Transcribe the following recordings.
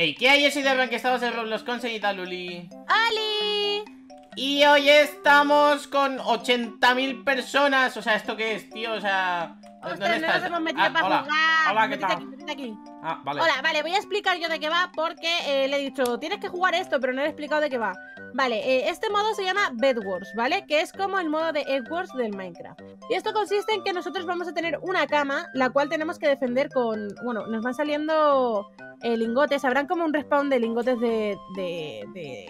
Ey, ¿qué hay? Yo soy Debran, que estamos en Roblox con Señita Luli. ¡Ali! Y hoy estamos con 80.000 personas. O sea, ¿esto qué es, tío? O sea... Ostras, no nos hemos metido Ah, para hola. jugar. Hola, ¿qué tal? aquí. Ah, vale. Hola, vale, voy a explicar yo de qué va porque eh, le he dicho, tienes que jugar esto, pero no le he explicado de qué va. Vale, eh, este modo se llama Bed Wars, ¿vale? Que es como el modo de Egg Wars del Minecraft. Y esto consiste en que nosotros vamos a tener una cama, la cual tenemos que defender con... Bueno, nos van saliendo eh, lingotes, habrán como un respawn de lingotes de, de, de,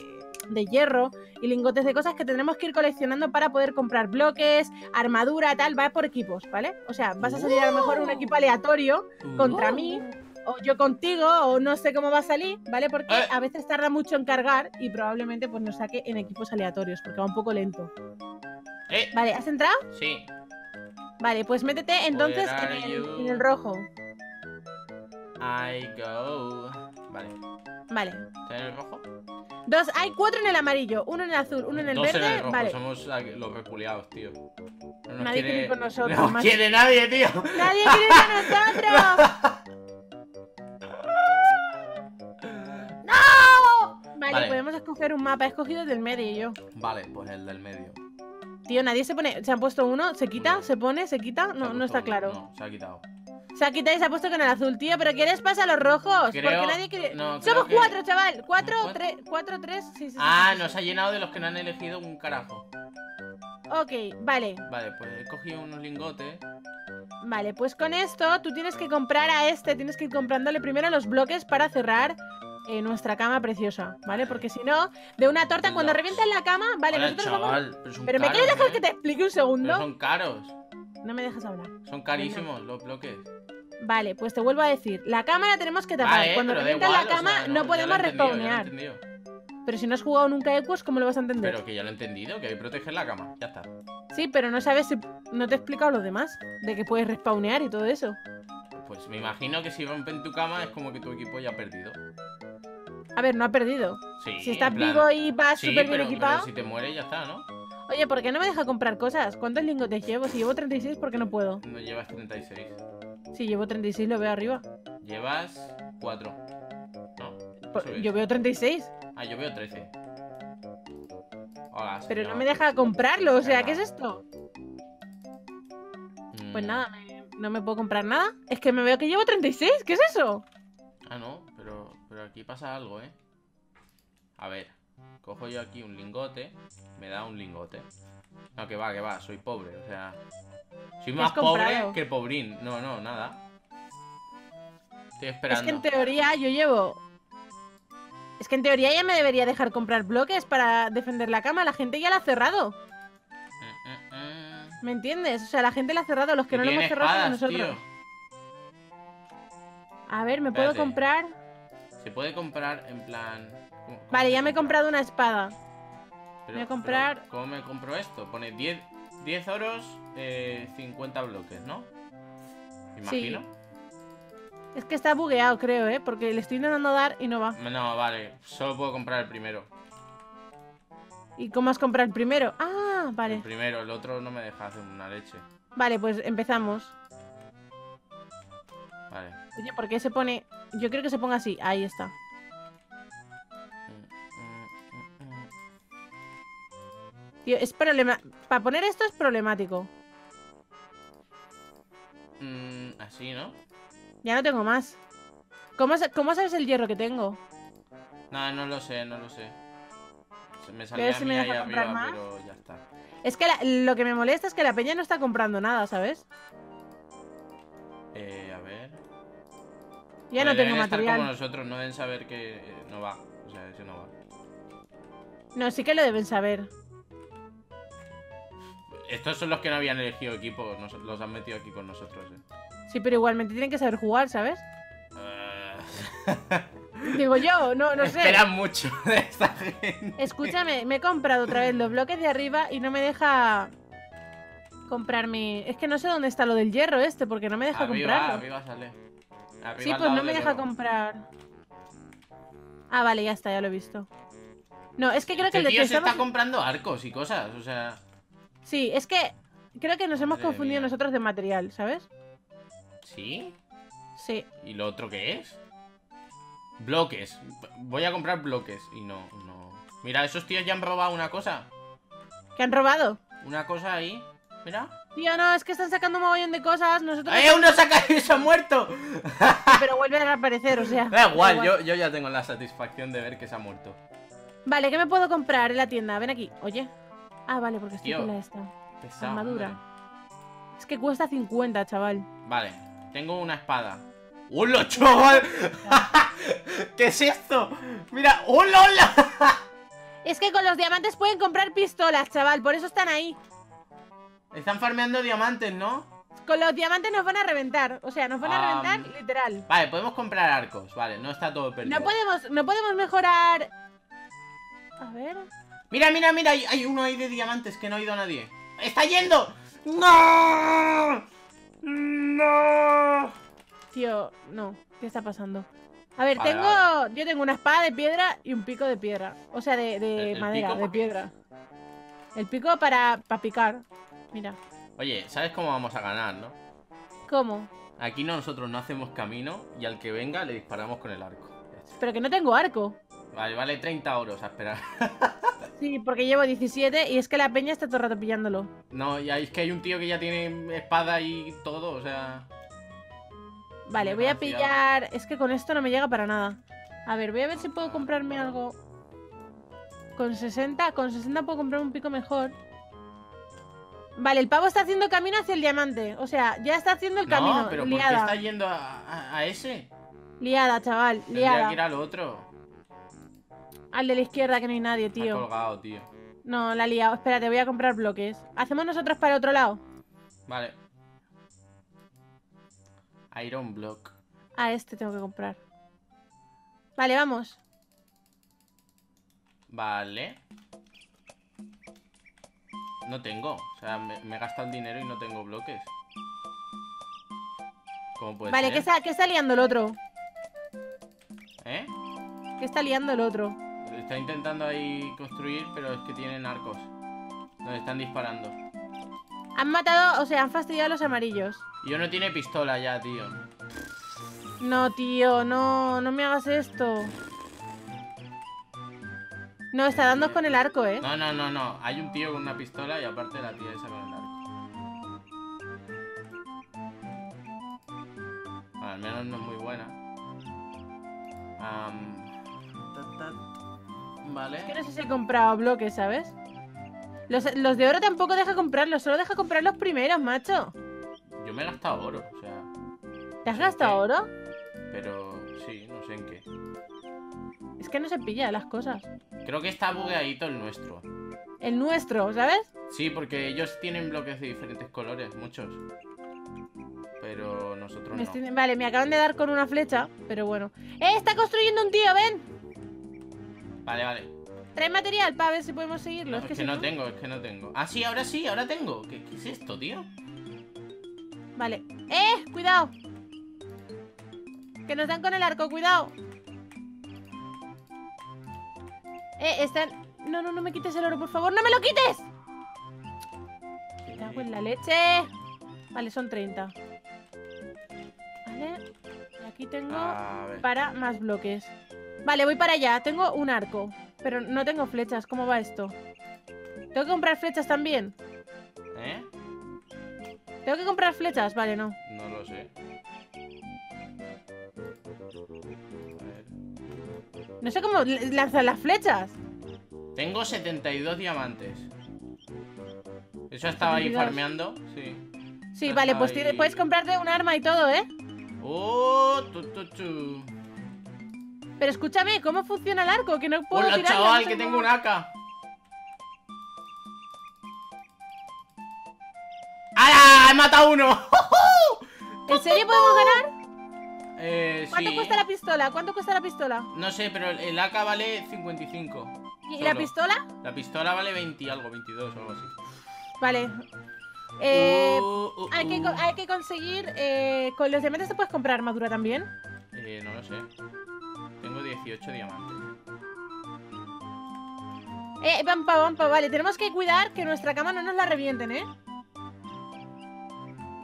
de hierro y lingotes de cosas que tendremos que ir coleccionando para poder comprar bloques, armadura, tal, va por equipos, ¿vale? O sea, vas a salir a lo mejor un equipo aleatorio contra mí, o yo contigo, o no sé cómo va a salir, ¿vale? Porque Eh. a veces tarda mucho en cargar y probablemente pues nos saque en equipos aleatorios, porque va un poco lento. Eh, Vale, ¿has entrado? sí. Vale, pues métete entonces en el, en el rojo. I go. Vale. Vale. ¿Está en el rojo? Dos, hay cuatro en el amarillo, uno en el azul, uno en el Dos verde. en el rojo. vale. Somos los repuliados, tío. No nos Nadie quiere ir con nosotros, No quiere nadie, tío. ¡Nadie quiere ir con nosotros! ¡No! Vale, Vale. podemos escoger un mapa. He escogido el del medio yo. Vale, pues el del medio. Tío, nadie se pone. Se han puesto uno, se quita, se pone, se quita. Se No, no está uno. claro. No, se ha quitado. Y se ha puesto con el azul, tío. ¿Pero qué les pasa a los rojos? Creo- Porque nadie quiere. no, Somos que- cuatro, chaval. Cuatro, ¿Cuatro? tres, cuatro, tres. Sí, sí, sí, Ah, nos ha llenado de los que no han elegido un carajo. Ok, vale. Vale, pues he cogido unos lingotes. Vale, pues con esto tú tienes que comprar a este. Tienes que ir comprándole primero los bloques para cerrar. eh, nuestra cama preciosa, ¿vale? Porque si no, de una torta, cuando revientas la cama, vale, Hola, nosotros vamos. pero son Pero me quieres dejar ¿eh? que te explique un Pero segundo. son caros. No me dejas hablar. Son carísimos los bloques. Vale, pues te vuelvo a decir. La cama la tenemos que tapar. Vale, Cuando revientas la o cama, sea, no, podemos respawnear. Pero si no has jugado nunca Equus, ¿cómo lo vas a entender? Pero que ya lo he entendido, que hay que proteger la cama. Ya está. Sí, pero no sabes si. No te he explicado lo demás. De que puedes respawnear y todo eso. Pues me imagino que si rompen tu cama es como que tu equipo ya ha perdido. A ver, no ha perdido. Sí. Si estás vivo y vas Sí, súper bien equipado. pero si te mueres ya está, ¿no? Oye, ¿por qué no me deja comprar cosas? ¿Cuántos lingotes llevo? Si llevo 36, ¿por qué no puedo? No llevas 36. Si llevo 36, lo veo arriba. Llevas 4. No. Pues, yo veo 36, Ah, yo veo 13. Hola, pero no me deja comprarlo. O sea. ¿qué es esto? Pues Mm, nada, me- no me puedo comprar nada. Es que me veo que llevo 36. ¿Qué es eso? Ah, no, pero, pero aquí pasa algo, ¿eh? A ver, cojo yo aquí un lingote, me da un lingote. No, que va, que va, soy pobre, o sea... Soy más pobre comprado. que pobrín. No, no, nada. Estoy Es esperando. que en teoría yo llevo. Es que en teoría ya me debería dejar comprar bloques para defender la cama. La gente ya la ha cerrado. Mm, mm, mm. ¿Me entiendes? O sea, la gente la ha cerrado. Los que no lo hemos cerrado espadas, nosotros. tío. A ver, ¿me puedo comprar? Se puede comprar en plan... ¿cómo- cómo Vale, ya me he compra? comprado una espada. Pero- voy a comprar- pero, ¿Cómo me compro esto? Pone 10, 10 oros, eh, 50 bloques, ¿no? Me Sí. Imagino. Es que está bugueado, creo, ¿eh? Porque le estoy intentando dar y no va. No, vale, solo puedo comprar el primero. ¿Y cómo has comprado el primero? Ah, El vale. primero, el otro no me deja hacer una leche. Vale, pues empezamos. Vale. Oye, ¿por qué se pone...? Yo creo que se ponga así. Ahí está. Tío, es problema... Para poner esto es problemático. Mm, así, ¿no? Ya no tengo más. ¿Cómo, cómo sabes el hierro que tengo? No, no lo sé, no lo sé. Se me salía si me arriba, más. pero ya está. Es que la- lo que me molesta es que la peña no está comprando nada, ¿sabes? Eh, a ver. Ya no tengo material. como nosotros, no deben saber que eh, no va. O sea, ese no va. No, sí que lo deben saber. Estos son los que no habían elegido equipo, nos- los han metido aquí con nosotros, eh. Sí, pero igualmente tienen que saber jugar, ¿sabes? Eh, Digo yo, no, no sé. Esperan mucho de esta gente. Escúchame, me he comprado otra vez los bloques de arriba y no me deja comprarme. Es que no sé dónde está lo del hierro este, porque no me deja Arriba, comprarlo. arriba sale. Arriba Sí, pues no me deja comprar. Ah, vale, ya está, ya lo he visto. No, es que creo que el de tío que se está comprando arcos y cosas, o sea... Sí, es que creo que nos hemos Madre confundido mía. nosotros de material, ¿sabes? ¿Sí? Sí. ¿Y lo otro qué es? Bloques. Voy a comprar bloques. Y no, no. Mira, esos tíos ya han robado una cosa. ¿Qué han robado? Una cosa ahí. Mira. Tío, no, es que están sacando un mogollón de cosas. Nosotros. ¡Eh, uno saca y se ha muerto! Pero vuelve a reaparecer, o sea. Da igual, yo, yo ya tengo la satisfacción de ver que se ha muerto. Vale, ¿qué me puedo comprar en la tienda? Ven aquí. Oye. Ah, vale, porque estoy Tío, con la esta. Pesado, Armadura. Es que cuesta 50, chaval. Vale, tengo una espada. ¡Hola, chaval! ¿Qué es esto? Mira, ¡hola, hola! Es que con los diamantes pueden comprar pistolas, chaval. Por eso están ahí. Están farmeando diamantes, ¿no? Con los diamantes nos van a reventar. O sea, nos van a Ah, reventar literal. Vale, podemos comprar arcos. Vale, no está todo perdido. No podemos, no podemos mejorar. A ver. Mira, mira, mira, hay, hay uno ahí de diamantes que no ha ido a nadie. ¡Está yendo! ¡No! ¡No! Tío, no. ¿Qué está pasando? A ver, Vale, tengo. Yo tengo una espada de piedra y un pico de piedra. O sea, de, de ¿El- el madera, de piedra. El pico para, para picar. Mira. Oye, ¿sabes cómo vamos a ganar, no? ¿Cómo? Aquí nosotros no hacemos camino y al que venga le disparamos con el arco. Pero que no tengo arco. Vale, vale 30 euros a esperar. Sí, porque llevo 17 y es que la peña está todo el rato pillándolo. No, ya es que hay un tío que ya tiene espada y todo, o sea... Vale, voy a pillar. Es que con esto no me llega para nada. A ver, voy a ver si puedo comprarme algo. Con 60, con 60 puedo comprar un pico mejor. Vale, el pavo está haciendo camino hacia el diamante. O sea, ya está haciendo el camino. No, pero ¿por qué liada. está yendo a, a- a ese? Liada, chaval. Tendría Liada. que ir al otro. Al de la izquierda que no hay nadie, Está tío. colgado, tío. No, la he liado. Espérate, voy a comprar bloques. ¿Hacemos nosotros para el otro lado? Vale. Iron Block. Ah, este tengo que comprar. Vale, vamos. Vale. No tengo. O sea, me, me he gastado el dinero y no tengo bloques. ¿Cómo puede Vale, ser? ¿qué está, ¿qué está liando el otro? ¿Eh? ¿Qué está liando el otro? Está intentando ahí construir, pero es que tienen arcos. Nos están disparando. Han matado, o sea, han fastidiado a los amarillos. Y uno tiene pistola ya, tío. No, tío, no, no me hagas esto. No, está dando con el arco, ¿eh? No, no, no, no. Hay un tío con una pistola y aparte la tía esa con el arco. Bueno, al menos no es muy buena. Ta. Vale. Es que no sé si he comprado bloques, ¿sabes? Los, los de oro tampoco deja comprarlos, solo deja comprar los primeros, macho. Yo me he gastado oro, o sea. ¿Te has gastado oro? Pero sí, no sé en qué. Es que no se pilla las cosas. Creo que está bugueadito el nuestro. El nuestro, ¿sabes? Sí, porque ellos tienen bloques de diferentes colores, muchos. Pero nosotros Me no. estoy- Vale, me acaban de dar con una flecha, pero bueno. ¡Eh! Está construyendo un tío, ven. Vale, vale. Trae material para ver si podemos seguirlo. No, es es que, que si no no- tengo, es que no tengo. Ah, sí, ahora sí, ahora tengo. ¿Qué, qué es esto, tío? Vale. ¡Eh! ¡Cuidado! Que nos dan con el arco, cuidado. Eh, están. No, no, no me quites el oro, por favor, ¡no me lo quites! Me cago en la leche. Vale, son 30. Vale. Aquí tengo para más bloques. Vale, voy para allá. Tengo un arco. Pero no tengo flechas. ¿Cómo va esto? ¿Tengo que comprar flechas también? ¿Eh? ¿Tengo que comprar flechas? Vale, no. No lo sé. No sé cómo l- lanzan las flechas. Tengo 72 diamantes. Eso estaba ahí 72. farmeando. Sí. Sí, Ya vale, pues ahí. puedes comprarte un arma y todo, ¿eh? ¡Oh! Tu, tu, tu. Pero escúchame, ¿cómo funciona el arco? Que no puedo Hola, tirarlo, chaval, no que tengo un AK. ¡Ah! ¡He matado uno! ¿En serio podemos ganar? Eh, ¿Cuánto sí. cuesta la pistola? ¿Cuánto cuesta la pistola? No sé, pero el- AK vale 55. ¿Y Solo. la pistola? La pistola vale 20 y algo, 22 o algo así. Vale. Eh, Uh, uh, hay, que, uh. hay que conseguir... eh, con los diamantes te puedes comprar armadura también. Eh, no lo sé. Tengo 18 diamantes. Eh, vampa, vampa, vale. Tenemos que cuidar que nuestra cama no nos la revienten, ¿eh?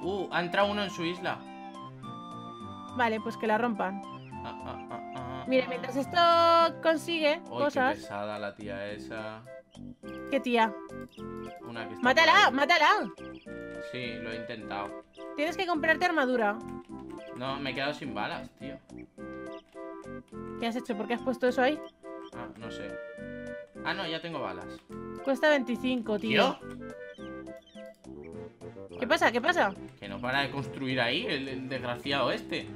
Uh, ha entrado uno en su isla. Vale, pues que la rompan. Ah, ah, ah, ah. Mira, mientras esto consigue cosas. qué pesada la tía esa. ¿Qué tía? Una que está ¡Mátala! ¡Mátala! Sí, lo he intentado. Tienes que comprarte armadura. No, me he quedado sin balas, tío. ¿Qué has hecho? ¿Por qué has puesto eso ahí? Ah, no sé. Ah, no, ya tengo balas. Cuesta 25, tío. ¿Tío? ¿Qué pasa? ¿Qué pasa? Que no para de construir ahí, el, el desgraciado este.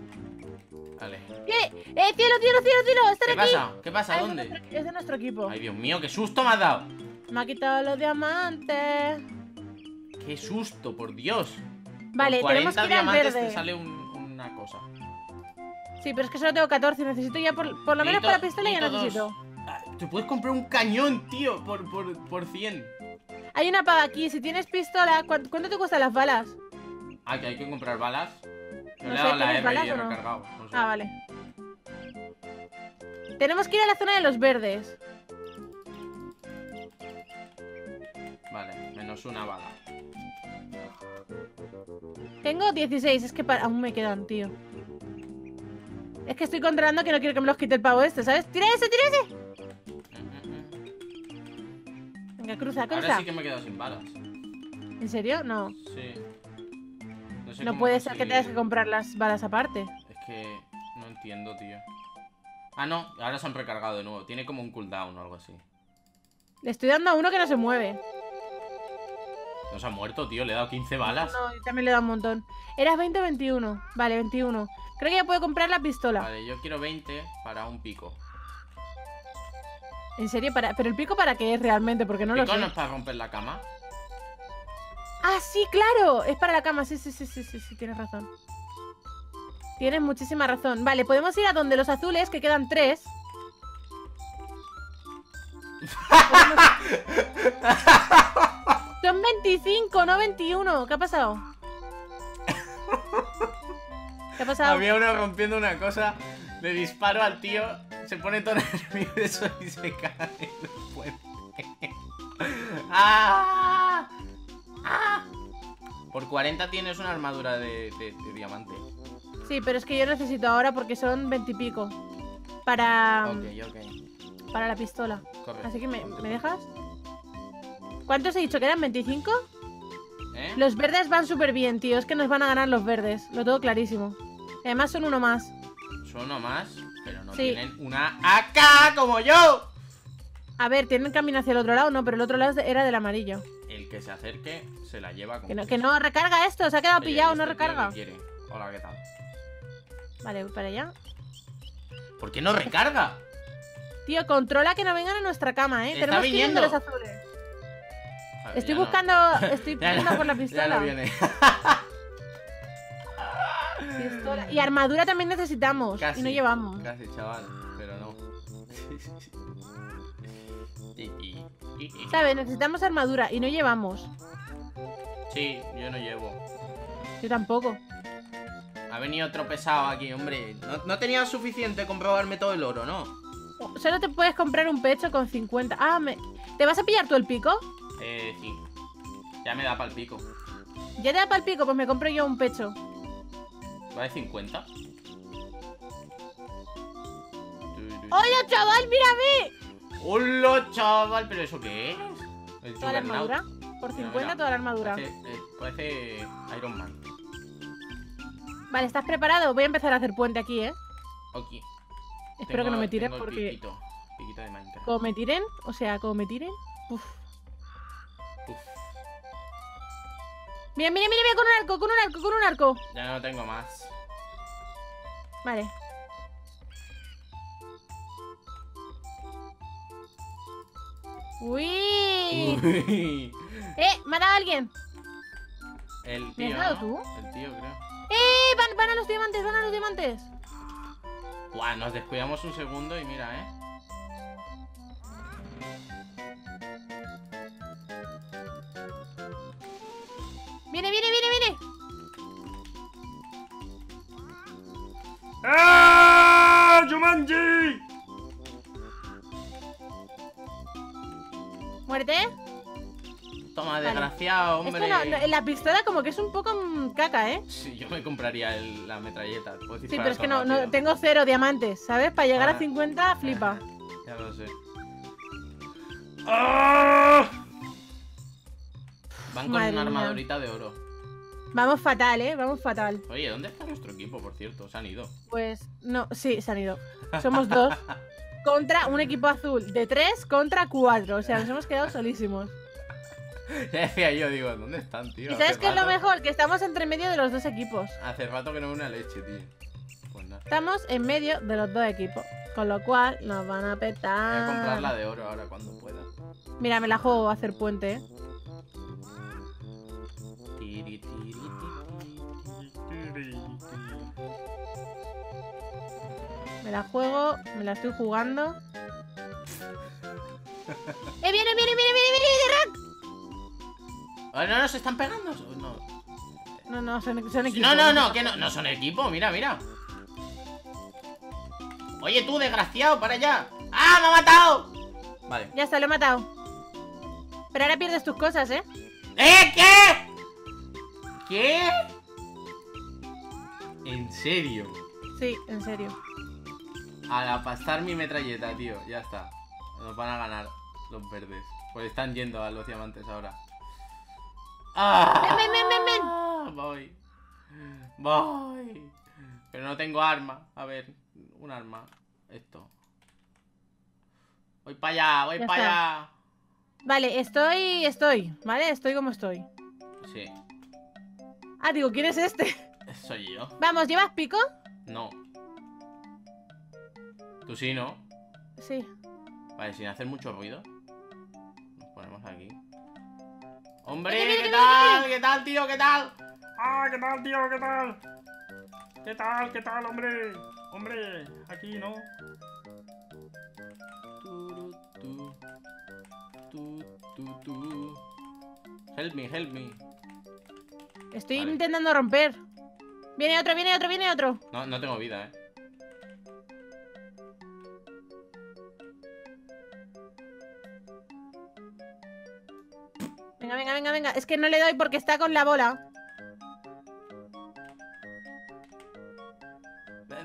¿Qué? ¡Eh, cielo, cielo, cielo, cielo! ¡Están ¿Qué aquí! pasa? ¿Qué pasa? Ah, es de ¿Dónde? nuestro- Es de nuestro equipo. Ay, Dios mío, qué susto me has dado. Me ha quitado los diamantes. Qué susto, por Dios. Vale, Por tenemos 40 que ir al verde. te sale un- una cosa. Sí, pero es que solo tengo 14. Necesito ya, por, por lo menos para la pistola ya necesito dos. necesito. Ah, Te puedes comprar un cañón, tío, por, por, por 100. Hay una paga aquí. Si tienes pistola, ¿cuánto, cuánto te cuestan las balas? Ah, que hay que comprar balas. No le he sé, dado la ¿tienes R balas y he o no? recargado. no sé. Ah, vale. Tenemos que ir a la zona de los verdes. Vale, menos una bala. Tengo 16, es que aún me quedan, tío. Es que estoy controlando que no quiero que me los quite el pavo este, ¿sabes? ¡Tira ese, tira ese! Venga, cruza, Ahora cruza. sí que me he quedado sin balas. ¿En serio? No. Sí. No, sé No cómo puede ser que tengas que comprar las balas aparte. Es que no entiendo, tío. Ah, no, ahora se han recargado de nuevo. Tiene como un cooldown o algo así. Le estoy dando a uno que no se mueve. No se ha muerto, tío. Le he dado 15 balas. No, yo también le da un montón. ¿Eras 20 o 21? Vale, 21. Creo que ya puedo comprar la pistola. Vale, yo quiero 20 para un pico. ¿En serio? ¿Para... ¿Pero el pico para qué es realmente? Porque no lo ¿Pico sé. no es para romper la cama? ¡Ah, sí, claro! Es para la cama. Sí, sí, sí, sí, sí, sí, tienes razón. Tienes muchísima razón. Vale, podemos ir a donde los azules, que quedan tres. Son 25, no 21. ¿Qué ha pasado? ¿Qué ha pasado? Había uno rompiendo una cosa. Le disparo al tío. Se pone todo nervioso y se cae del puente. ¡Ah! ¡Ah! Por 40 tienes una armadura de, de- de diamante. Sí, pero es que yo necesito ahora porque son 20 y pico. Para, para la pistola. Corre. Así que me, ¿me dejas. ¿Cuántos he dicho? ¿Que eran 25? ¿Eh? Los verdes van súper bien, tío. Es que nos van a ganar los verdes. Lo tengo clarísimo. Además son uno más. Son uno más, pero no Sí. tienen una AK como yo. A ver, tienen camino hacia el otro lado, no, pero el otro lado era del amarillo. Que se acerque se la lleva con Que no, que no recarga esto, se ha quedado Oye, pillado, ¿y no recarga. quiere? Hola, ¿qué tal? Vale, voy para allá. ¿Por qué no recarga? Tío, controla que no vengan a nuestra cama, ¿eh? Está Tenemos que ir donde viniendo. los azules. Ver, Estoy ya no. buscando. Estoy Ya no- por la Ya pistola. no viene. Pistola. Y armadura también necesitamos. Casi. Y no llevamos. Casi, chaval, pero no. Y- y- ¿Sabes? Necesitamos armadura y no llevamos. Sí, yo no llevo. Yo tampoco. Ha venido otro pesado aquí, hombre. No, no tenía suficiente con robarme todo el oro, ¿no? Solo te puedes comprar un pecho con 50. Ah, me... ¿te vas a pillar tú el pico? Eh, sí. Ya me da para el pico. Ya te da para el pico, pues me compro yo un pecho. ¿Vale 50? ¡Hola, chaval! ¡Mírame! ¡Hola, chaval! ¿Pero eso qué es? El Toda la armadura. Por Mira, 50 mira. toda la armadura. Parece, eh, parece Iron Man. Vale, ¿estás preparado? Voy a empezar a hacer puente aquí, ¿eh? Ok. Espero que no me tiren porque... Piquito, piquito de Minecraft. Como me tiren, o sea, como me tiren... Uf. Uf, Mira, mira, mira, mira, con un arco, con un arco, con un arco. ya no tengo más. Vale. Uy. Uy. Eh, me ha dado alguien. El ¿Me tío. has dado ¿no? tú? El tío, creo. Eh, van, van a los diamantes, van a los diamantes. Buah, nos descuidamos un segundo y mira, eh. Hombre. no, no, la pistola como que es un poco mm, caca, ¿eh? Sí, yo me compraría el- la metralleta. Sí, pero es que no, no tengo cero diamantes, ¿sabes? Para llegar Ah. a 50, flipa. Ya lo sé. ¡Ah! Van con Madre una mía. armadurita de oro. Vamos fatal, ¿eh? Vamos fatal. Oye, ¿dónde está nuestro equipo, por cierto? Se han ido. Pues no, sí, se han ido. Somos dos contra un equipo azul de tres contra cuatro. O sea, nos hemos quedado solísimos. Ya decía yo, digo, ¿dónde están, tío? ¿Y sabes qué es lo mejor? Que estamos entre medio de los dos equipos. Hace rato que no una leche, tío. Pues nada. Estamos en medio de los dos equipos. Con lo cual nos van a Voy a petar. comprar la de oro ahora cuando pueda. Mira, me la juego a hacer puente, ¿eh? Me la juego, me la estoy jugando. ¡Eh, viene, viene, viene, viene, no, no, se están pegando. No, No, no, son, son equipos. no, no, no, que no, no son equipo, mira, mira. Oye, tú, desgraciado, para allá. ¡Ah, me ha matado! Vale. Ya está, lo he matado. Pero ahora pierdes tus cosas, ¿eh? ¿Eh? ¿Qué? ¿Qué? ¿En serio? Sí, en serio. Al apastar mi metralleta, tío, ya está. Nos van a ganar los verdes. Pues están yendo a los diamantes ahora. ¡Ah! Ven, ven, ven, ven, Voy. Voy. Pero no tengo arma. A ver, un arma. Esto. Voy para allá, voy para allá. Vale, estoy, estoy, ¿vale? Estoy como estoy. Sí, Ah, digo, ¿quién es este? soy yo. Vamos, ¿llevas pico? No. Tú sí, ¿no? Sí. Vale, sin hacer mucho ruido. Nos ponemos aquí. ¡Hombre! ¿Qué tal? ¿Qué tal, tío? ¿Qué tal? ¡Ah! ¿Qué tal, tío? ¿Qué tal? ¿Qué tal? ¿Qué tal, hombre? Hombre, aquí, ¿no? Turu, tu. Tu, tu, tu. Help me, help me. Estoy Vale. intentando romper. Viene otro, viene otro, viene otro. No, no tengo vida, ¿eh? Venga. Es que no le doy porque está con la bola.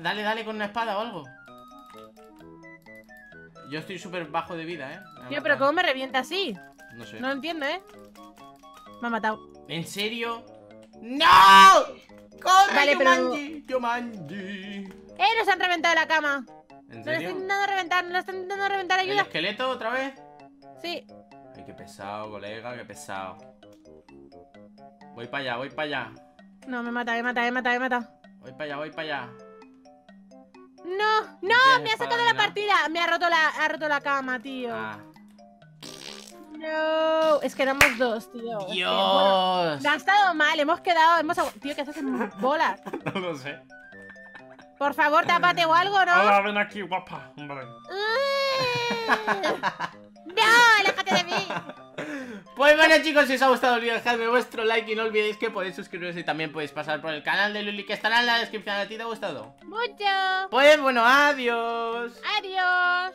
Dale, dale con una espada o algo. Yo estoy súper bajo de vida, ¿eh? Tío, pero. ¿cómo me revienta así? No sé. No lo entiendo, ¿eh? Me ha matado. ¿En serio? ¡No! ¡Corre, Vale, pero-. ¡Eh! Nos han reventado la cama. ¿En Nos la están intentando reventar, nos la están intentando reventar, ¿El ayuda. esqueleto otra vez? Sí. Qué pesado, colega, qué pesado. Voy para allá, voy para allá. No, me mata, me mata, me mata, me mata. Voy para allá, voy para allá. No, no, me ha sacado la partida. Me ha roto la, ha roto la cama, tío. Ah. No, es que éramos dos, tío. Es que, bueno, ¡Dios! no ha estado mal, hemos quedado, hemos Tío, ¿qué haces en bolas? No lo sé. Por favor, tápate o algo, ¿no? ven aquí, guapa, hombre. ¡No! ¡Aléjate de mí! Pues bueno chicos, si os ha gustado el vídeo dejadme vuestro like y no olvidéis que podéis suscribiros y también podéis pasar por el canal de Luli que estará en la descripción. ¿A ti te ha gustado? ¡Mucho! Pues bueno, adiós. ¡Adiós!